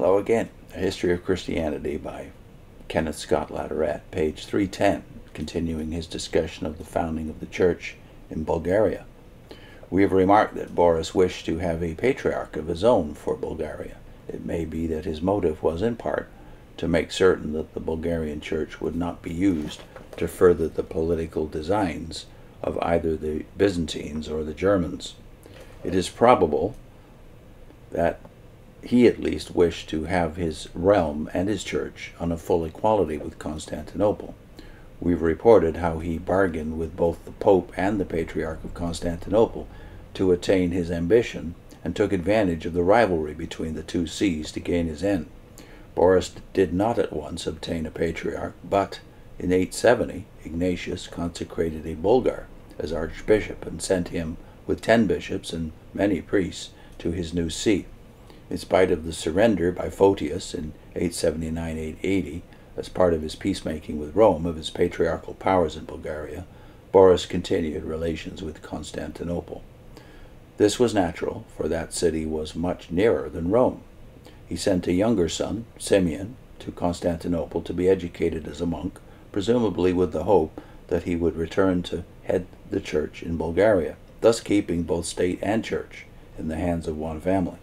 Hello again. A History of Christianity by Kenneth Scott Latourette, page 310, continuing his discussion of the founding of the church in Bulgaria. We have remarked that Boris wished to have a patriarch of his own for Bulgaria. It may be that his motive was in part to make certain that the Bulgarian church would not be used to further the political designs of either the Byzantines or the Germans. It is probable that he at least wished to have his realm and his church on a full equality with Constantinople. We've reported how he bargained with both the Pope and the Patriarch of Constantinople to attain his ambition and took advantage of the rivalry between the two sees to gain his end. Boris did not at once obtain a patriarch, but in 870 Ignatius consecrated a Bulgar as archbishop and sent him with ten bishops and many priests to his new see. In spite of the surrender by Photius in 879-880 as part of his peacemaking with Rome of his patriarchal powers in Bulgaria, Boris continued relations with Constantinople. This was natural, for that city was much nearer than Rome. He sent a younger son, Simeon, to Constantinople to be educated as a monk, presumably with the hope that he would return to head the church in Bulgaria, thus keeping both state and church in the hands of one family.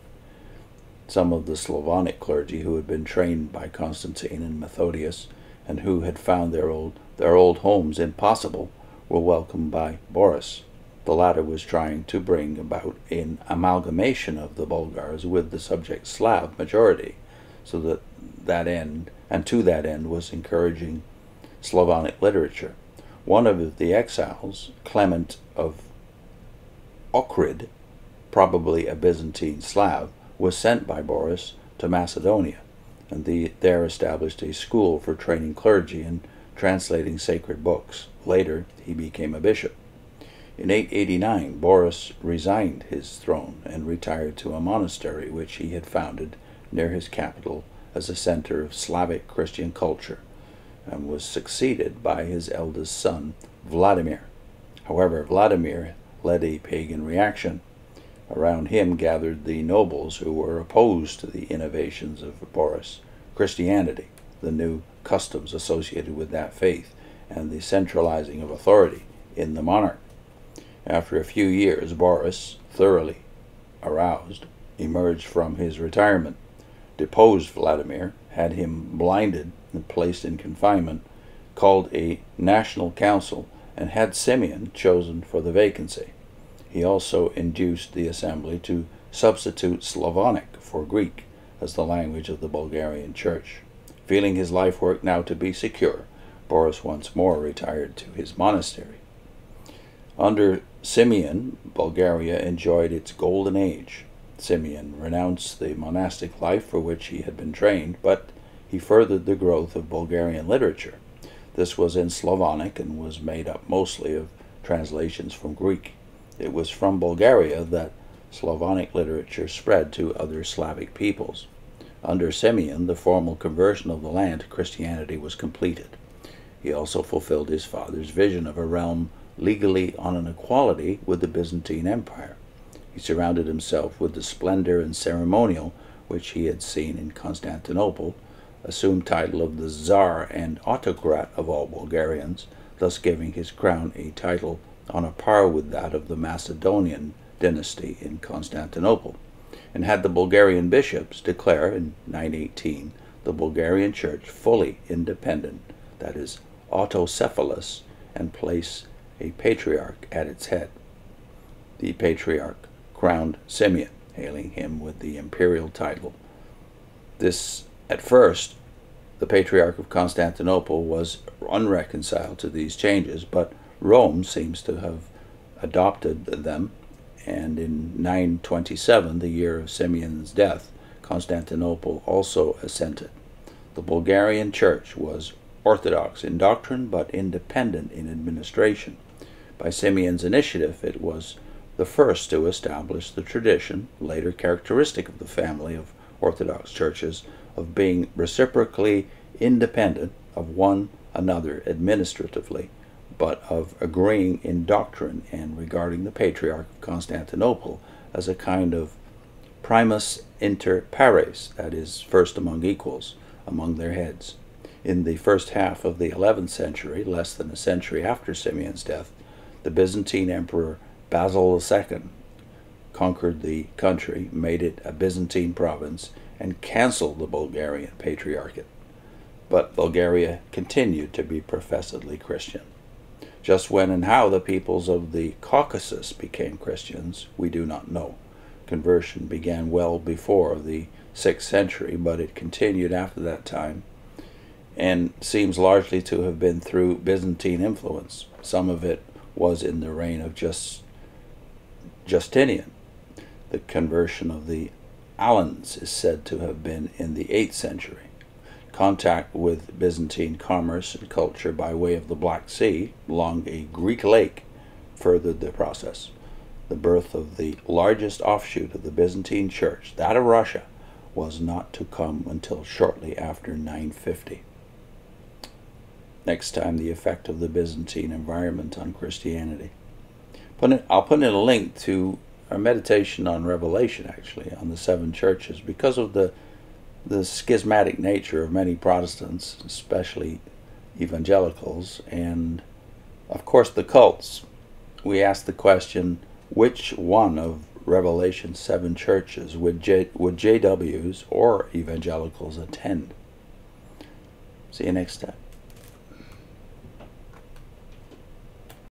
Some of the Slavonic clergy who had been trained by Constantine and Methodius and who had found their old, their old homes impossible were welcomed by Boris. The latter was trying to bring about an amalgamation of the Bulgars with the subject Slav majority, so that that end, and to that end was encouraging Slavonic literature. One of the exiles, Clement of Ohrid, probably a Byzantine Slav, was sent by Boris to Macedonia, and the, there established a school for training clergy and translating sacred books. Later, he became a bishop. In 889, Boris resigned his throne and retired to a monastery which he had founded near his capital as a center of Slavic Christian culture, and was succeeded by his eldest son, Vladimir. However, Vladimir led a pagan reaction Around him gathered the nobles who were opposed to the innovations of Boris, Christianity, the new customs associated with that faith, and the centralizing of authority in the monarch. After a few years, Boris, thoroughly aroused, emerged from his retirement, deposed Vladimir, had him blinded and placed in confinement, called a national council, and had Simeon chosen for the vacancy. He also induced the assembly to substitute Slavonic for Greek as the language of the Bulgarian church. Feeling his life work now to be secure, Boris once more retired to his monastery. Under Simeon, Bulgaria enjoyed its golden age. Simeon renounced the monastic life for which he had been trained, but he furthered the growth of Bulgarian literature. This was in Slavonic and was made up mostly of translations from Greek. It was from Bulgaria that Slavonic literature spread to other Slavic peoples. Under Simeon, the formal conversion of the land to Christianity was completed. He also fulfilled his father's vision of a realm legally on an equality with the Byzantine Empire. He surrounded himself with the splendor and ceremonial which he had seen in Constantinople, assumed title of the Tsar and autocrat of all Bulgarians, thus giving his crown a title on a par with that of the Macedonian dynasty in Constantinople, and had the Bulgarian bishops declare in 918 the Bulgarian church fully independent, that is, autocephalous, and place a patriarch at its head. The patriarch crowned Simeon, hailing him with the imperial title. This, at first, the Patriarch of Constantinople was unreconciled to these changes, but Rome seems to have adopted them, and in 927, the year of Simeon's death, Constantinople also assented. The Bulgarian church was orthodox in doctrine but independent in administration. By Simeon's initiative, it was the first to establish the tradition, later characteristic of the family of Orthodox churches, of being reciprocally independent of one another administratively but of agreeing in doctrine and regarding the Patriarch of Constantinople as a kind of primus inter pares, that is, first among equals, among their heads. In the first half of the 11th century, less than a century after Simeon's death, the Byzantine Emperor Basil II conquered the country, made it a Byzantine province, and canceled the Bulgarian Patriarchate. But Bulgaria continued to be professedly Christian. Just when and how the peoples of the Caucasus became Christians, we do not know. Conversion began well before the 6th century, but it continued after that time and seems largely to have been through Byzantine influence. Some of it was in the reign of just Justinian. The conversion of the Alans is said to have been in the 8th century. Contact with Byzantine commerce and culture by way of the Black Sea along a Greek lake furthered the process. The birth of the largest offshoot of the Byzantine Church, that of Russia, was not to come until shortly after 950. Next time, the effect of the Byzantine environment on Christianity. Put in, I'll put in a link to our meditation on Revelation, actually, on the seven churches, because of the the schismatic nature of many Protestants, especially evangelicals, and of course the cults. We ask the question which one of Revelation's seven churches would, J, would JWs or evangelicals attend? See you next time.